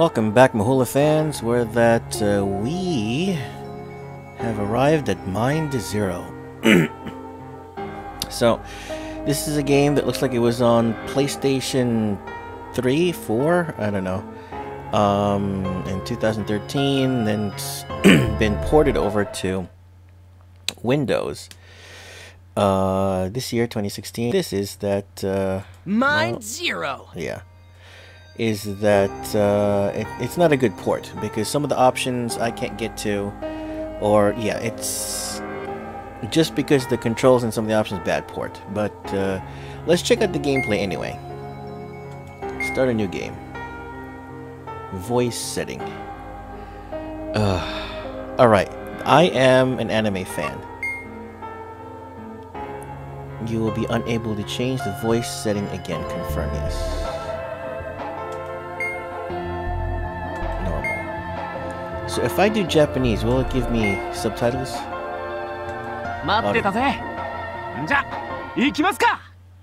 Welcome back, Mahula fans, where that uh, we have arrived at Mind Zero. so, this is a game that looks like it was on PlayStation 3, 4, I don't know, um, in 2013, then it's been ported over to Windows. Uh, this year, 2016. This is that. Uh, Mind Zero. Yeah. Is that uh, it, it's not a good port because some of the options I can't get to, or yeah, it's just because the controls and some of the options bad port. But uh, let's check out the gameplay anyway. Start a new game. Voice setting. Uh, all right, I am an anime fan. You will be unable to change the voice setting again. Confirm yes. So if I do Japanese, will it give me subtitles?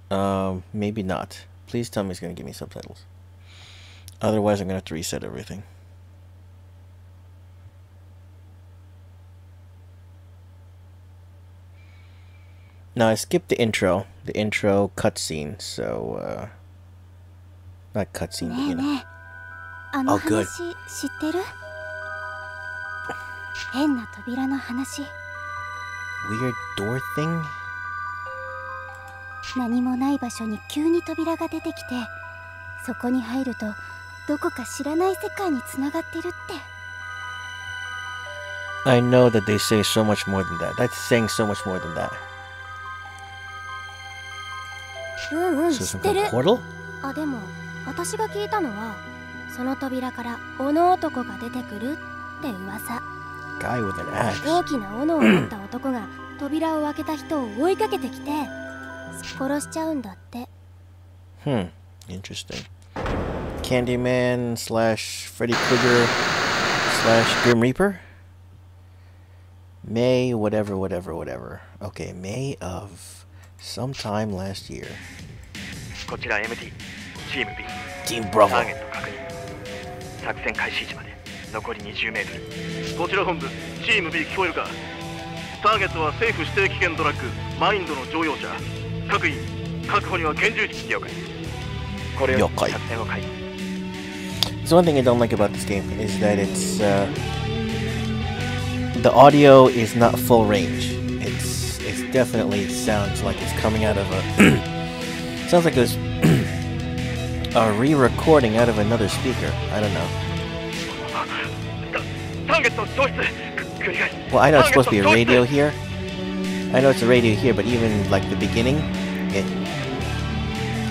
Um, maybe not. Please tell me it's going to give me subtitles. Otherwise, I'm going to have to reset everything. Now, I skipped the intro. The intro cutscene, so, uh... Not cutscene, you know. Oh, good. 変な扉の話。Weird 何もない場所に急に扉が出てきてそこに入るとどこか知らない世界に繋がってるって。うんうん、知てる。あ、でも、私が聞いたのは、その扉から、この男が出てくるって噂。Guy with an axe. 大きな斧を持った男が扉を開けた人を追いかけてきて殺しちゃうんだって Hmm, interesting. Candyman slash Freddy Krueger slash Grim Reaper? May, whatever, whatever, whatever. Okay, May of sometime last year. こちら MT チーム B Team タ Bravo. ーゲット確認作戦開始位置まで残り20メートルこちら本部チーム B 聞こえるかターゲットは政府指定危険ドラッグマインドの乗用車各位確保には拳銃了解これを了解作戦を開始 So one thing I don't like about this game is that it's uh, the audio is not full range. It's it's definitely sounds like it's coming out of a sounds like it was a re-recording out of another speaker. I don't know. Well, I know it's supposed to be a radio here. I know it's a radio here, but even like the beginning, it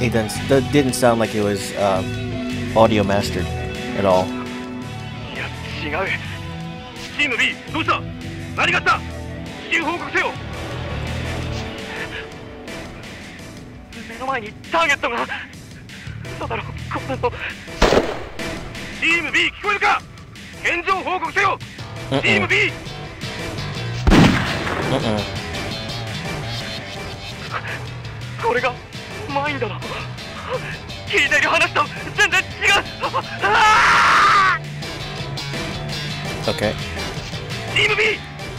it didn't, it didn't sound like it was um, audio mastered at all. 現状報告せよチーム B Uh-uh. これがマインドの聞いている話と全然違うあ Okay. ーチーム B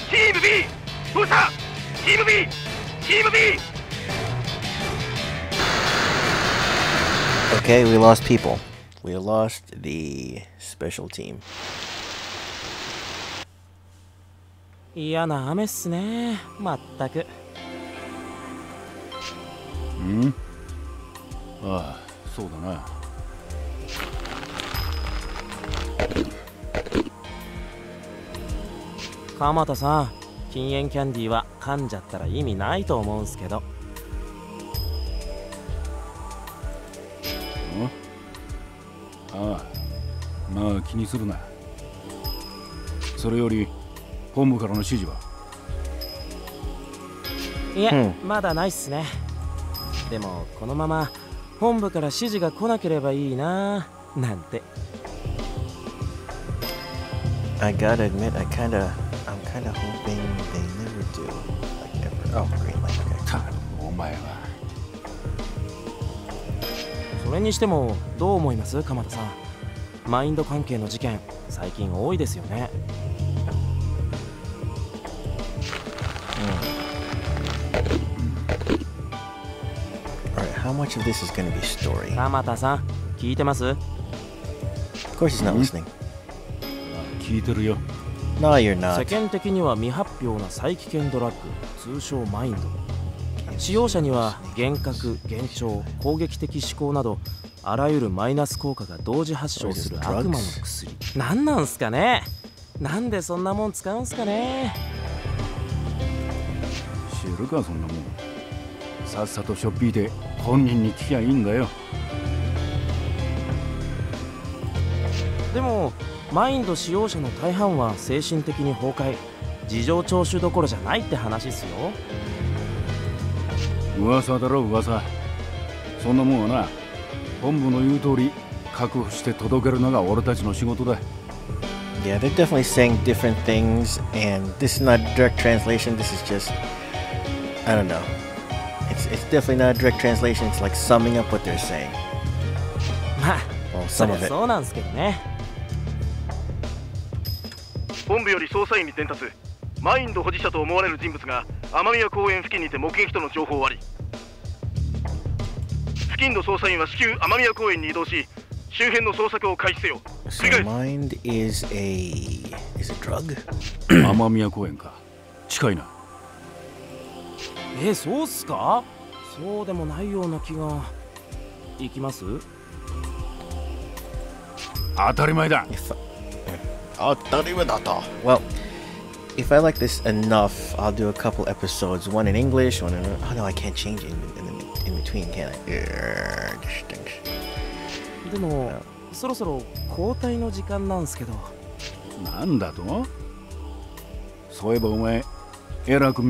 チーム B どうしたチーム B チーム B Okay, we lost people. We lost the special team. 嫌な雨っすね。まったく。うん？ああそうだな鎌田さん、禁煙キャンディーは噛んじゃったら意味ないと思うんすけど。ああまあ気にするなそれより本部からの指示は？いえ、まだないっすね。でも、このまま本部から指示が来なければいいななんて。I gotta admit, I kinda, I'm kinda hoping they never do, like ever. Oh, green light. Okay. たお前はそれにしても、どう思います鎌田さん？マインド関係の事件最近多いですよね much of this is going to be story? 田田さん聞いてます？Of course he's not Mhm. listening. 聞いてるよ No, you're 世 not. 間的には未発表な再危険ドラッグ通称マインド使用者には幻覚幻聴攻撃的思考などあらゆるマイナス効果が同時発症する悪?魔の薬何なんすかね？なんでそんなもん使うんすかね？知るかそんなもんさっさとしょっぴいて本人に聞きゃいいんだよでもマインド使用者の大半は精神的に崩壊事情聴取どころじゃないって話っすよ噂だろ噂そんなもんはな本部の言う通り確保して届けるのが俺たちの仕事だ Yeah, they're definitely saying different things, and this is not direct translation. This is just, I don't know. It's it's definitely not a direct translation. It's like summing up what they're saying. まあ Well, そ some り of ゃ it. そうなんすけどね本部より捜査員に伝達マインド保持者と思われる人物が雨宮公園付近にて目撃との情報あり付近の捜査員は至急雨宮公園に移動し周辺の捜索を開始せよ So mind is a is a drug. 雨宮公園か近いなえそうっすかそうでもないような気がいきます当たり前だ well, if I like this enough, I'll do a couple episodes. One in English, one in oh no, I can't change it in, in, in between, can I? Urgh, this stinks. でもそろそろ交代の時間なんすけどなんだとそういえばお前えらくわ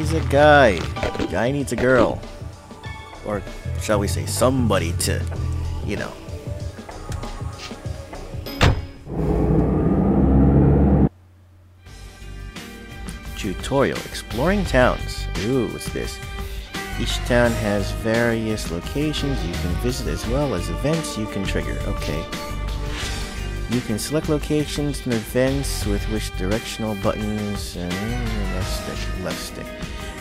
He's a guy. Guy needs a girl. Or shall we say somebody to, you know. Tutorial Exploring Towns. Ooh, what's this? Each town has various locations you can visit as well as events you can trigger. Okay. You can select locations and events with which directional buttons and mm, left stick, left stick.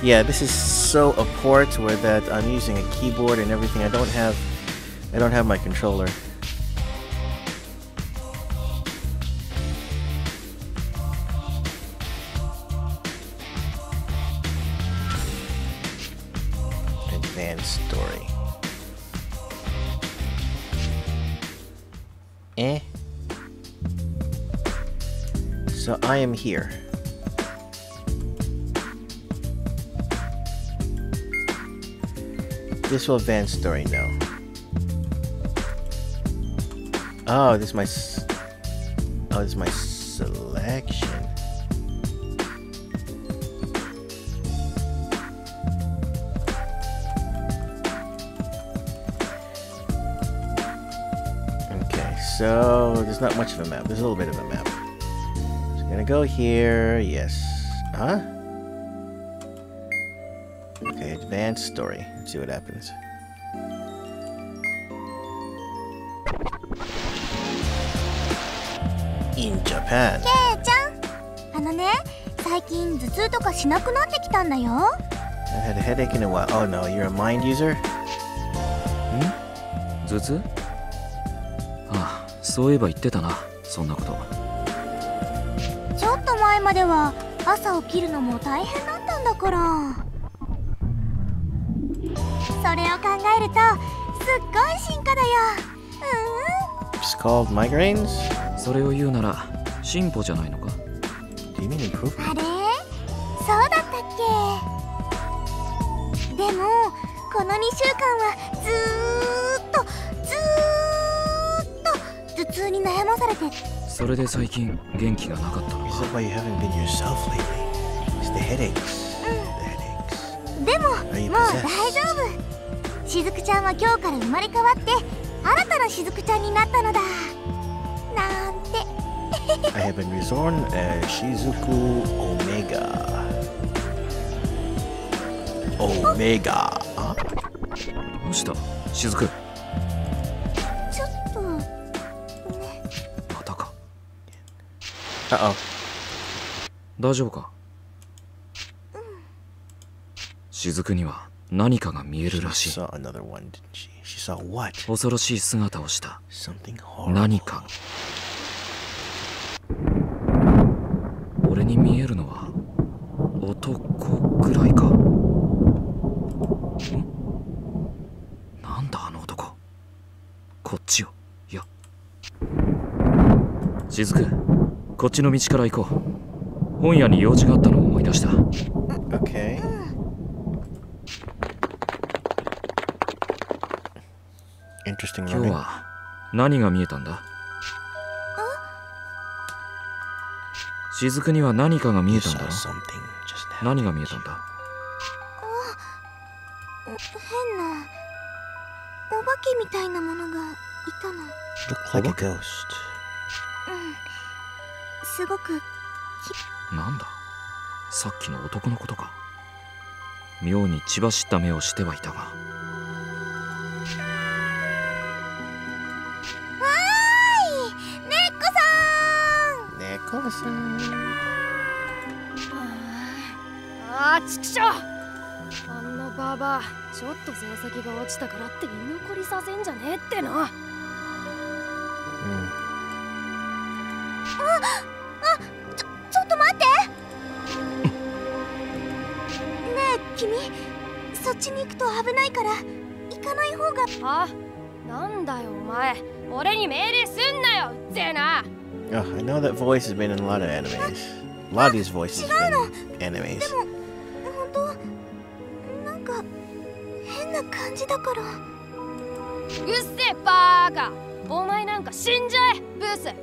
Yeah, this is so a port where that I'm using a keyboard and everything. I don't have I don't have my controller. Advanced story. Eh? So I am here. This will advance story now. Oh, this is my. Oh, this is my selection. Okay, so there's not much of a map. There's a little bit of a map. So I'm gonna go here. Yes. Huh? Okay, advanced story. See what happens. In Japan. ケイちゃんあのね最近頭痛とかしなくなってきたんだよ I had a headache in a while. Oh no, you're a mind user? 頭痛？ああそういえば言ってたなそんなことちょっと前までは朝起きるのも大変だったんだからそれを考えると、すっごい進化だよ。あれ？そうだったっけ？でも、この2週間はずーっと、ずーっと、頭痛に悩まされて。う、でも、もう大丈夫。しずくちゃんは今日から生まれ変わって新たなしずくちゃんになったのだ。なんて。I have been reborn as Shizuku Omega. Omega. どうした雫ちょっとまたか。Uh oh. 大丈夫か？雫には何かが見えるらしい?恐ろしい姿をした.何か。俺に見えるのは男ぐらいか。ん？なんだあの男。こっちよ。いや。雫こっちの道から行こう。本屋に用事があったのを思い出した何が見えたんだ？雫には何かが見えたんだろ.何が見えたんだ？変なお化けみたいなものがいたの。Looked like a ghost. すごくなんだ？さっきの男のことか。妙に血走った目をしてはいたがあーちくしょう。あんなバーバーちょっと成績が落ちたからって居残りさせんじゃねえっての。Hmm. ちょっと待って。ねえ君そっちに行くと危ないから行かない方が。あなんだよお前。俺に命令すんなようっぜえな Oh, I know that voice has been in a lot of animes. A lot of these voices have been in animes. 本当なんか変な感じだからうっせえバーカお前なんか死んじゃえブース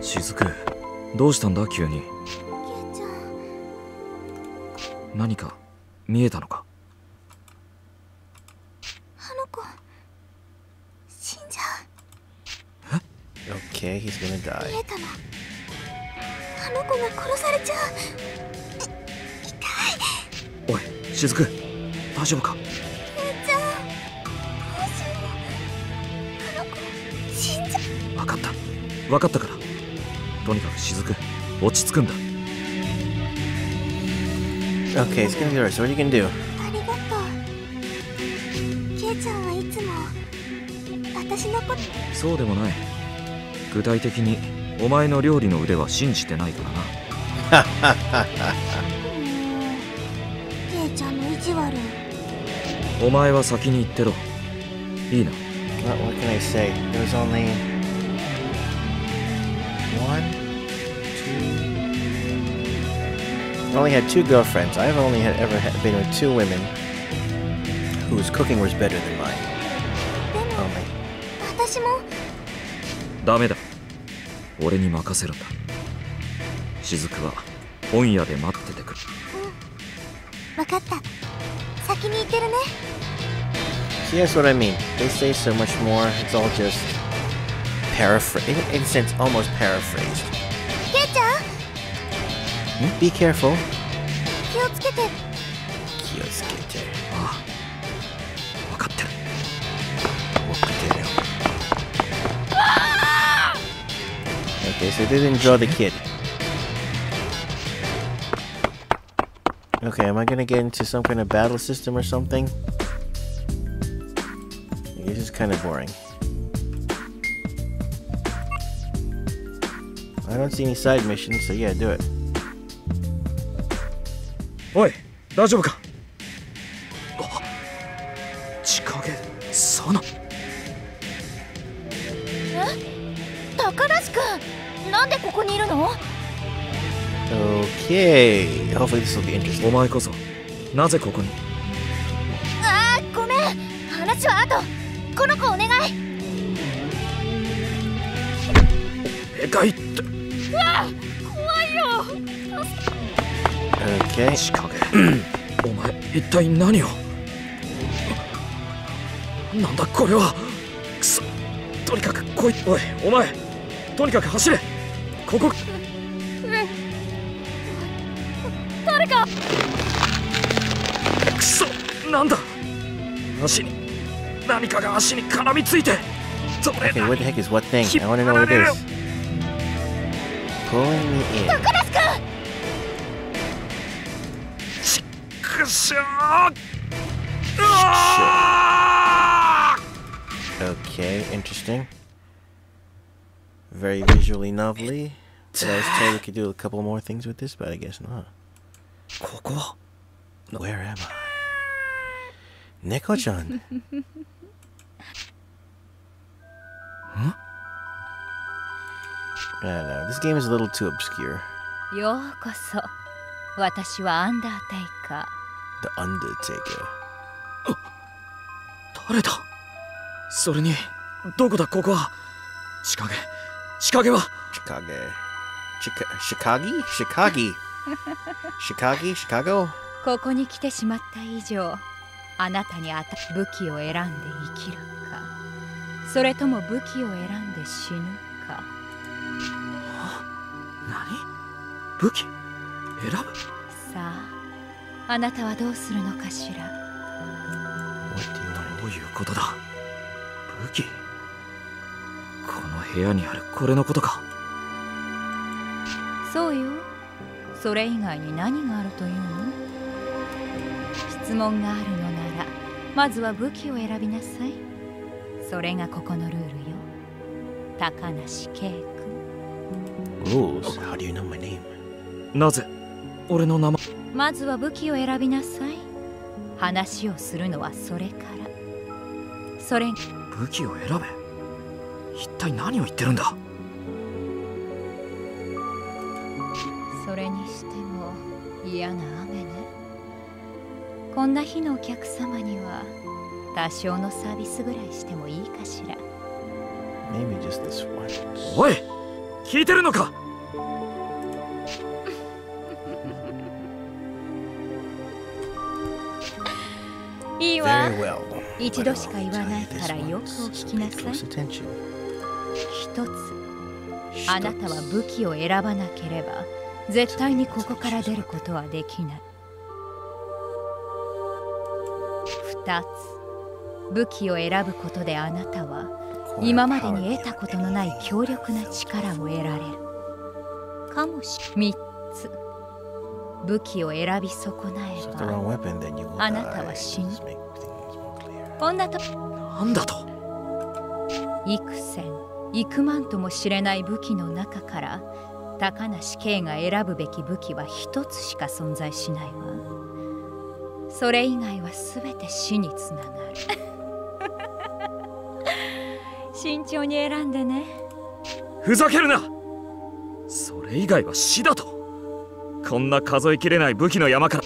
雫どうしたんだ急にケイちゃん何か見えたのかあの子死んじゃ Okay, he's gonna die. あの子が殺されちゃうおい雫大丈夫か？ちゃんどうしようあの子死んじゃう分かった。分かったから。とにかく雫落ち着くんだ。Okay, it's gonna be alright. So what are you gonna do? ありがとう。ケイちゃんはいつも私のこと。そうでもない具体的にお前の料理の腕は信じてないからなケイちゃんの意地悪お前は先に行ってろいいな What, what can I say? There was only one, two. I only had two girlfriends. I've only had ever had, been with two women whose cooking was better than mine. でも Only. 私もダメだ俺に任せるんだ雫は本屋で待っててくれ分かった先に行ってるね See, that's what I mean. They say so much more. It's all just paraphrase. In, in a sense, almost paraphrased. ケイちゃん Be careful. 気をつけて Kioskete. ああ分 Okay, so they didn't draw the kid. Okay, am I gonna get into some kind of battle system or something? This is kind of boring. I don't see any side missions, so yeah, do it. おい大丈夫か Okay, hopefully this will be お interesting. 前こそなぜここに？あちはあとこの子お願い。でかいって。うわ怖いよ。Okay. 仕掛けお前一体何を？なんだこれは？くそ。とにかく来い。おいお前。とにかく走れ。ここ誰かくそなんだ足に何かが足に絡みついてそれ Okay, what the heck is what thing? I want to know what it is. Pulling me in. ちくしょううわー Okay, interesting. Very visually novelly. But I was told we could do a couple more things with this, but I guess not. ここは Where am I? Neko-chan. I don't know. This game is a little too obscure. ようこそ私はアンダーテイカ The Undertaker. 誰だそれにどこだここは仕掛け仕掛けは Chicago. Chica- Chicago? Chicago. Chicago? Chicago? ーここに来てしまった以上あなたに与え武器を選んで生きるかそれとも武器を選んで死ぬか何？武器？選ぶ？さああなたはどうするのかしら？どういうことだ？武器？この部屋にあるこれのことか？それ以外に何があるというの？質問があるのならまずは武器を選びなさい。それがここのルールよ。高梨圭君。Rules? How do you know my name? なぜ？俺の名前。まずは武器を選びなさい。話をするのはそれから。それ武器を選べ？一体何を言ってるんだ？それにしても嫌な雨ねこんな日のお客様には多少のサービスぐらいしてもいいかしら Maybe just this once. おい聞いてるのか?いいわ.一度しか言わないからよくお聞きなさい.一つあなたは武器を選ばなければ絶対にここから出ることはできない二つ武器を選ぶことであなたは今までに得たことのない強力な力を得られるかもし三つ武器を選び損なえばあなた.は死ぬ.こんなとなんだと？幾千幾万とも知れない武器の中から高梨圭が選ぶべき武器は一つしか存在しないわ。それ以外は全て死につながる。慎重に選んでね。ふざけるな！それ以外は死だと。こんな数えきれない武器の山から。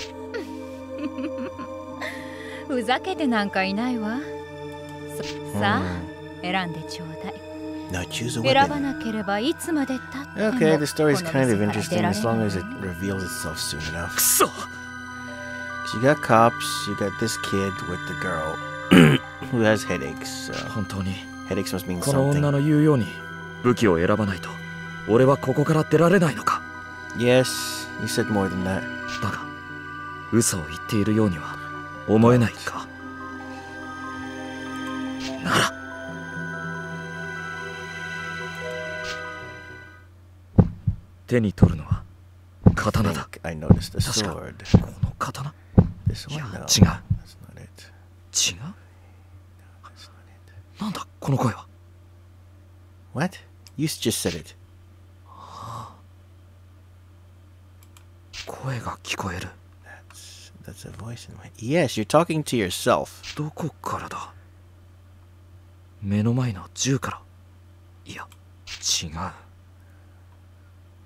ふざけてなんかいないわ。そさあ Hmm. 選んでちょうだい Okay, the story's この kind of interesting as long as it reveals itself soon enough. So you got cops, you got this kid with the girl who has headaches. So headaches must mean この女 something. の言うように武器を選ばないと俺はここから出られないのか Yes, you said more than that. だが嘘を言っているようには思えないかなら手に取るのは刀だ I noticed か sword. この刀 This one? Yeah, No, 違う。that's not it. 違うなんだこの声は What? You just said it. 声が聞こえる That's that's a voice in my. Yes, you're talking to yourself. どこからだ目の前の銃からいや違う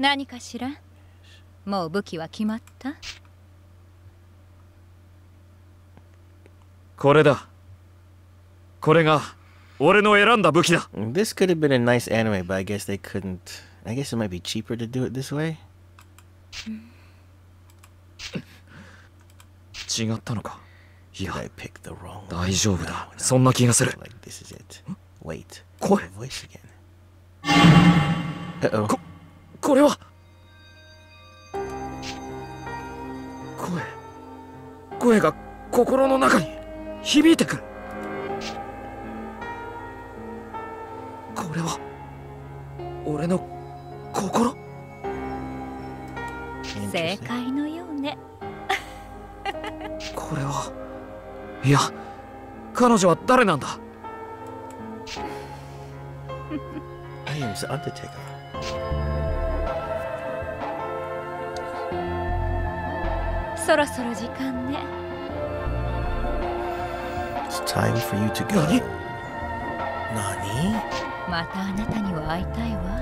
何かしらもう武器は決まったこれだこれが俺の選んだ武器だ This could have been a nice anime, but I guess they couldn't. I guess it might be cheaper to do it this way. 違ったのかいや?大丈夫だ.そんな気がする. Wait. The voice again. Uh oh. これは。声。声が心の中に響いてくる。これは俺の心。正.解のようね。これはいや彼女は誰なんだ？I am the Undertaker. そろそろ時間ね It's time for you to go. Nani? またあなたには会いたいわ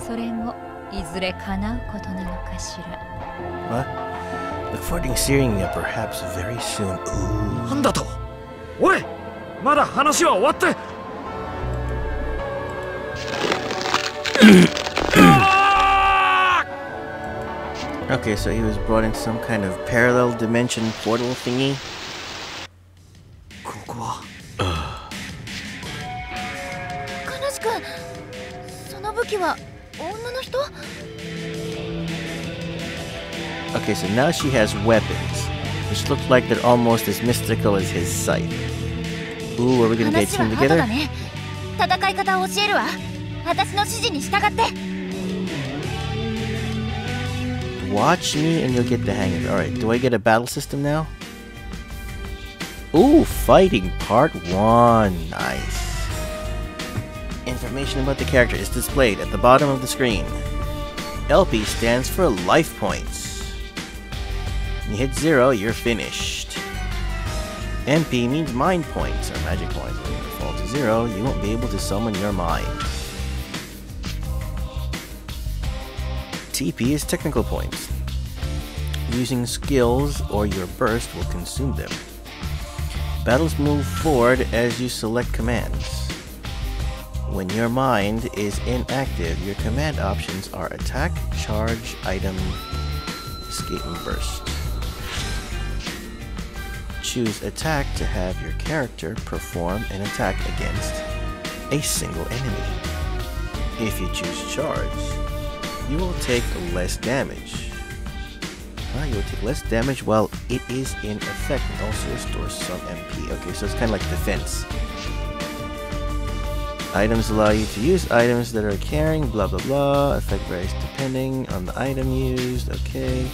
それもいずれ叶うことなのかしら What? Look forward to seeing you perhaps very soon. Ooh. なんだとおいまだ話は終わって Okay, so he was brought into some kind of parallel dimension portal thingy. ここは悲しくその武器は女の人 Okay, so now she has weapons, which look like they're almost as mystical as his sight. Ooh, are we gonna get 話は teamed 後 together? だね戦い方を教えるわ私の指示に従って Watch me and you'll get the hang of it. Alright, do I get a battle system now? Ooh, fighting part 1. Nice. Information about the character is displayed at the bottom of the screen. LP stands for life points. When you hit 0, you're finished. MP means mind points or magic points. When you fall to 0, you won't be able to summon your mind. TP is technical points. Using skills or your burst will consume them. Battles move forward as you select commands. When your mind is inactive, your command options are attack, charge, item, escape, and burst. Choose attack to have your character perform an attack against a single enemy. If you choose charge, you will take less damage. Ah, you will take less damage while it is in effect and also restores some MP. Okay, so it's kind of like defense. Items allow you to use items that are carrying, blah blah blah. Effect varies depending on the item used. Okay.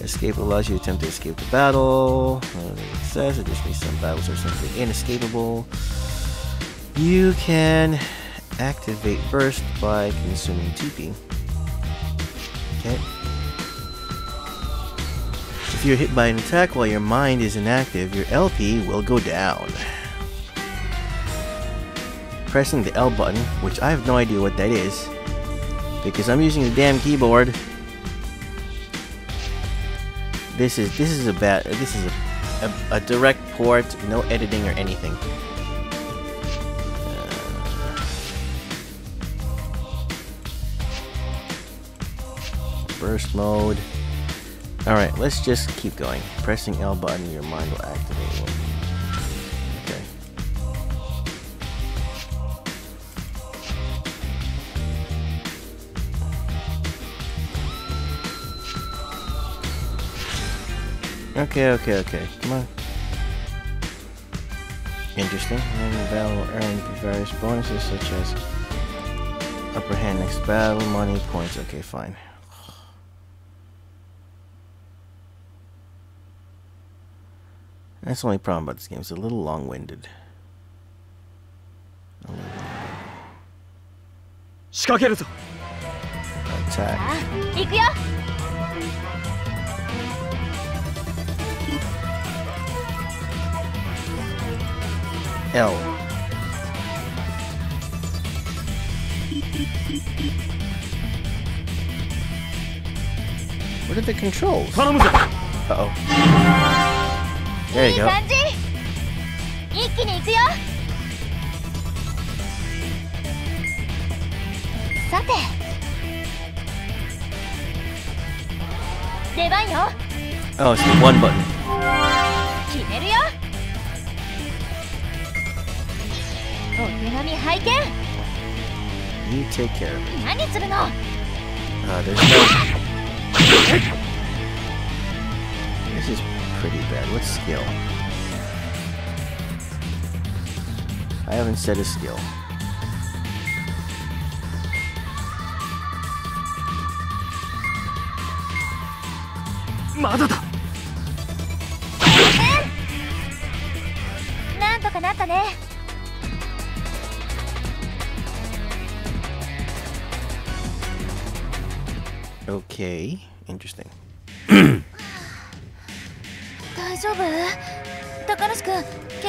Escape allows you to attempt to escape the battle. Uh, it says additionally some battles are simply inescapable. You can activate burst by consuming TP. If you're hit by an attack while your mind is inactive, your LP will go down. Pressing the L button, which I have no idea what that is, because I'm using the damn keyboard. This is this is a bad this is a, a, a direct port, no editing or anything. Burst mode. Alright, let's just keep going. Pressing L button, your mind will activate. Okay. Okay, okay, okay. Come on. Interesting. The battle will earn various bonuses such as upper hand next battle, money, points. Okay, fine. That's the only problem about this game. It's a little long-winded. 仕掛けるぞ Attack. Ah, 行くよ L. What are the controls? Uh oh. There you go. Oh, it's the one button. You take care of it. Uh, there's no... This is pretty bad. What's skill? I haven't said a skill. まだだなんとかなったね Okay, interesting. 大丈夫？高梨くんけ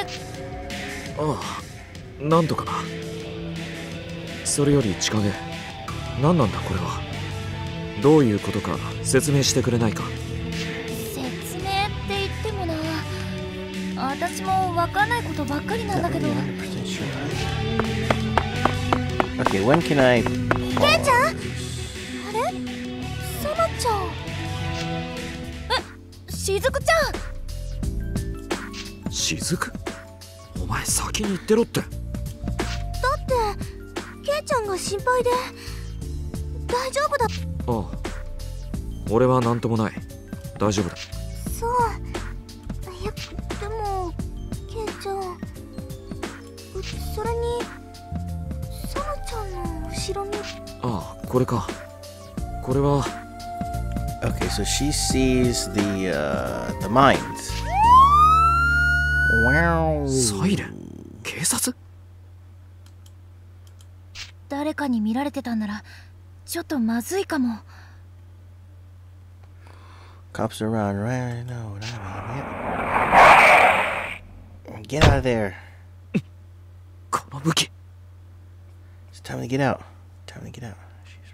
ああなんとかな。それより千景何なんだこれは。どういうことか説明してくれないか。説明って言ってもな。私も分かんないことばっかりなんだけど。Really 100% sure. Okay, when can I ケンちゃん？あれ？ソノちゃん？えしずくちゃん？雫お前先に行ってろって。だってケンちゃんが心配で。大丈夫だ。ああ。俺は何ともない。大丈夫だ。そう。いやでもケンちゃん。うそれにソノちゃんの後ろに。ああこれか。これは。Okay, so she sees the uh, the mines. サイレン警察誰かに見られてたんならちょっとまずいかも Cops are around right now. Get out of there. この武器 It's time to get out. Time to get out. She's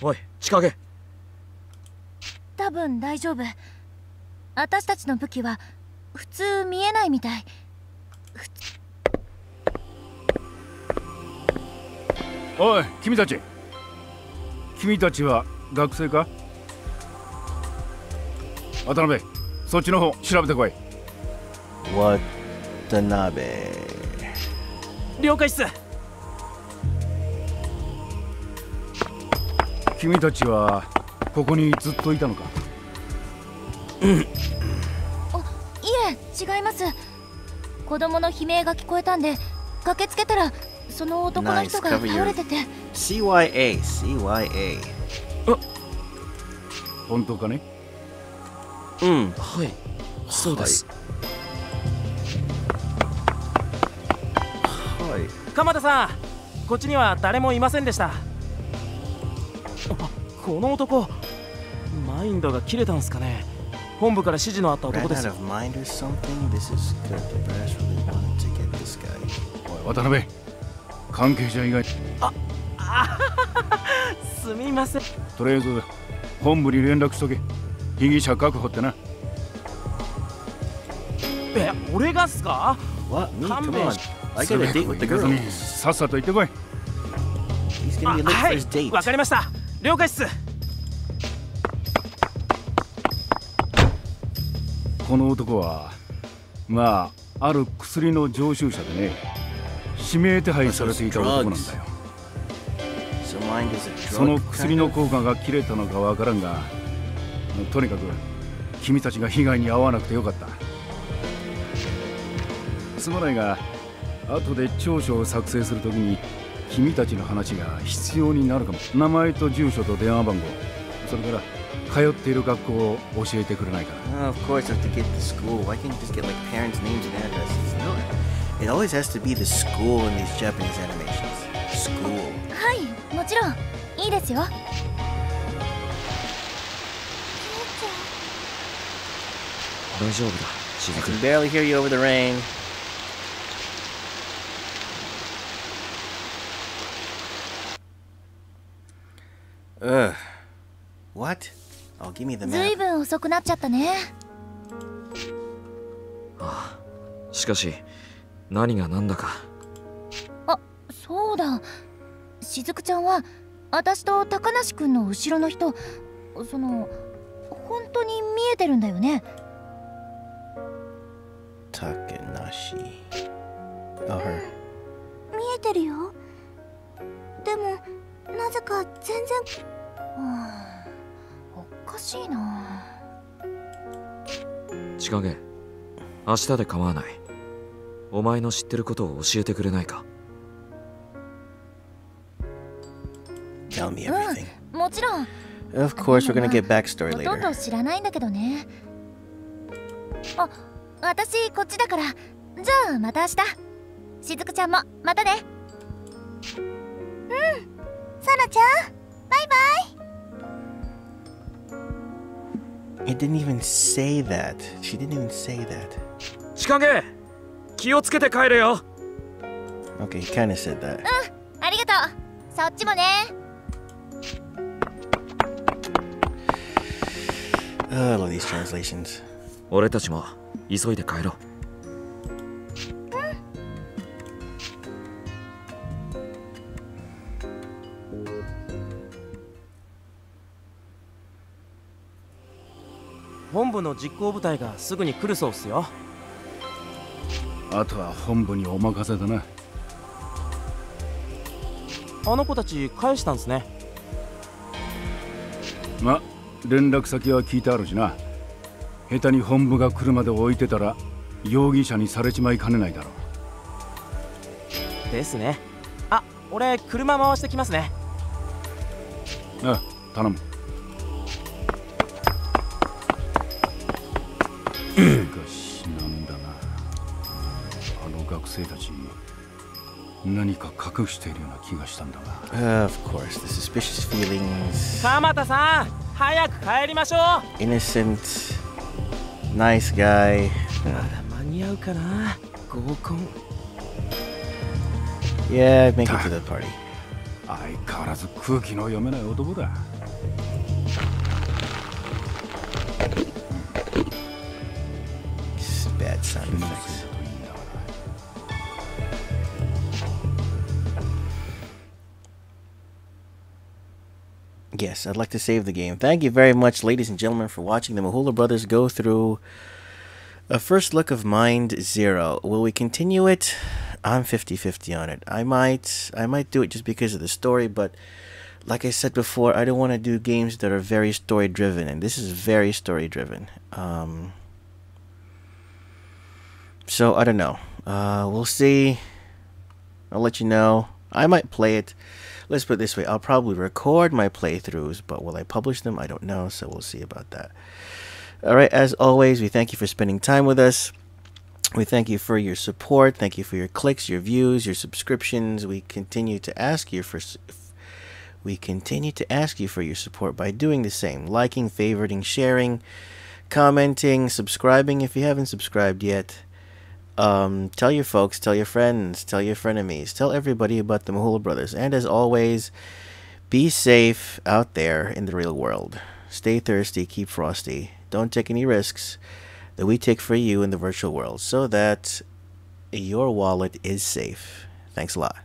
right. おい千景多分大丈夫私たちの武器は普通見えないみたい。おい君たち。君たちは学生か？渡辺そっちの方調べてこい。Watanabe. 了解っす。君たちはここにずっといたのか？い え違います。子供の悲鳴が聞こえたんで駆けつけたらその男の人が Nice, cover your- 倒れてて。CYA. CYA. 本当かね？うん。はい。そうです、はい。鎌田さんこっちには誰もいませんでした。あこの男マインドが切れたんすかね本部から指示のあった男です。渡辺関係者以外。あ,あ すみません。とりあえず本部に連絡しとけ。被疑者確保ってな。え俺がっすか？勘弁し。すべくいかずさっさと行ってこい。はい。わかりました。了解っす。この男はまあある薬の常習者でね指名手配されていた男なんだよ。その薬の効果が切れたのかわからんがとにかく君たちが被害に遭わなくてよかった。すまないが後で調書を作成するときに君たちの話が必要になるかも。名前と住所と電話番号。それから通っている学校を教えてくれないか Oh, な of course, I have to get the school. Why can't you just get like parents' names and addresses? No, it always has to be the school in these Japanese animations. School. はい ちろんいいですよ大丈夫だしず I く can barely hear you over the rain. Ugh. What? ずい.ぶん遅くなっちゃったねしかし何が何だかそうだしずくちゃんは私と高梨くんの後ろの人その本当に見えてるんだよね Takenashi. Oh, her. 見えてるよでもなぜか全然はあおかしいな。千影明日で構わない。お前の知ってることを教えてくれないか。Tell me うん.もちろん。Of course, we're gonna get backstory ほとん later. ど知らないんだけどね。あ私こっちだから。じゃあまた明日。しずくちゃんもまたね。うんさなちゃん It didn't even say that. She didn't even say that. 千影気をつけて帰れよ Okay, he kind of said that. ありがとうそっちもね Oh, I love these translations. 俺たちも急いで帰ろう部の実行部隊がすぐに来るそうっすよ。あとは本部にお任せだな。あの子たち返したんすね。ま連絡先は聞いてあるしな。下手に本部が来るまで置いてたら容疑者にされちまいかねないだろですね。あ俺車回してきますね。うあ頼む 生たち何か隠しているような気がしたんだが Uh, of course, the suspicious feelings. 鎌田さん早く帰りましょう Innocent, nice guy. 間に合うかな合コン Yeah, make it to the party. 相変わらず空気の読めない男だ It's bad sound 気のせいだ effects. Yes, I'd like to save the game. Thank you very much, ladies and gentlemen, for watching the Mahula Brothers go through a first look of Mind Zero. Will we continue it? I'm 50-50 on it. I might I might do it just because of the story, but like I said before, I don't want to do games that are very story driven, and this is very story driven. Um, so I don't know. Uh, we'll see. I'll let you know. I might play it. Let's put it this way: I'll probably record my playthroughs, but will I publish them? I don't know. So we'll see about that. All right. As always, we thank you for spending time with us. We thank you for your support. Thank you for your clicks, your views, your subscriptions. We continue to ask you for. We continue to ask you for your support by doing the same, liking, favoriting, sharing, commenting, subscribing if you haven't subscribed yet. Um, tell your folks, tell your friends, tell your frenemies, tell everybody about the Mahula brothers. And as always, be safe out there in the real world. Stay thirsty, keep frosty. Don't take any risks that we take for you in the virtual world so that your wallet is safe. Thanks a lot.